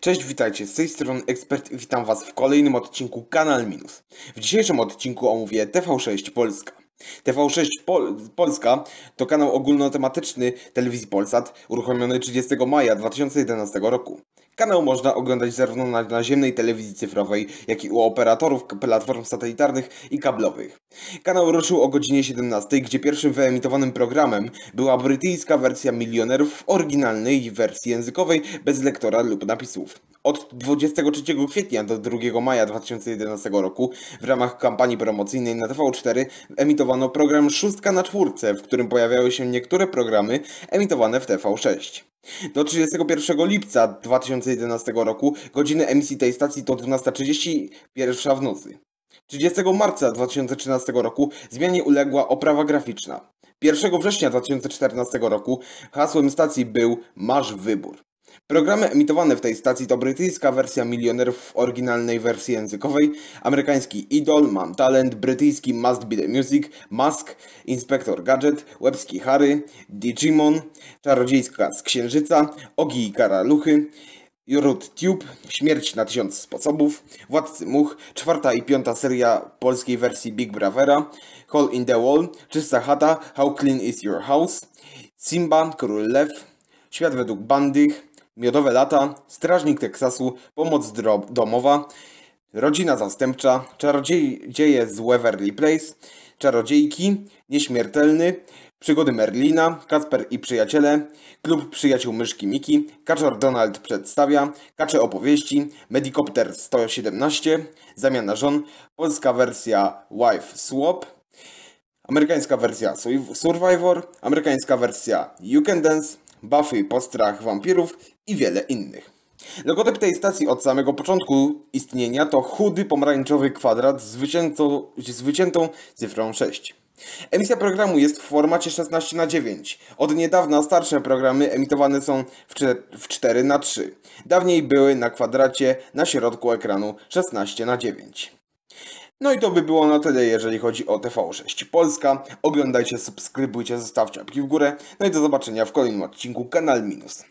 Cześć, witajcie, z tej strony Ekspert i witam Was w kolejnym odcinku Kanal Minus. W dzisiejszym odcinku omówię TV6 Polska. TV6 Pol Polska to kanał ogólnotematyczny telewizji Polsat, uruchomiony 30 maja 2011 roku. Kanał można oglądać zarówno na naziemnej telewizji cyfrowej, jak i u operatorów platform satelitarnych i kablowych. Kanał ruszył o godzinie 17, gdzie pierwszym wyemitowanym programem była brytyjska wersja Milionerów w oryginalnej wersji językowej bez lektora lub napisów. Od 23 kwietnia do 2 maja 2011 roku w ramach kampanii promocyjnej na TV4 emitowano program Szóstka na czwórce, w którym pojawiały się niektóre programy emitowane w TV6. Do 31 lipca 2011 roku godziny emisji tej stacji to 12.30 pierwsza w nocy. 30 marca 2013 roku zmianie uległa oprawa graficzna. 1 września 2014 roku hasłem stacji był Masz wybór. Programy emitowane w tej stacji to brytyjska wersja Milionerów w oryginalnej wersji językowej, amerykański Idol, Mam Talent, brytyjski Must Be The Music, Mask, Inspektor Gadget, Łebski Harry, Digimon, Czarodziejska z Księżyca, Ogi i Karaluchy, Jurut Tube, Śmierć na tysiąc sposobów, Władcy Much, czwarta i piąta seria polskiej wersji Big Bravera, Hole in the Wall, Czysta Chata, How Clean is Your House, Simba, Król Lew, Świat według Bandych, Miodowe lata, Strażnik Teksasu, Pomoc domowa, Rodzina zastępcza, Czarodzieje z Waverly Place, Czarodziejki, Nieśmiertelny, Przygody Merlina, Kasper i Przyjaciele, Klub Przyjaciół Myszki Miki, Kaczor Donald przedstawia, Kacze opowieści, Medicopter 117, Zamiana żon, polska wersja Wife Swap, amerykańska wersja Survivor, amerykańska wersja You Can Dance, Buffy, Postrach Wampirów i wiele innych. Logotyp tej stacji od samego początku istnienia to chudy pomarańczowy kwadrat z, wyciętą, z wyciętą cyfrą 6. Emisja programu jest w formacie 16 na 9 Od niedawna starsze programy emitowane są w 4 na 3 Dawniej były na kwadracie na środku ekranu 16 na 9 no i to by było na tyle, jeżeli chodzi o TV6 Polska. Oglądajcie, subskrybujcie, zostawcie łapki w górę. No i do zobaczenia w kolejnym odcinku Kanal Minus.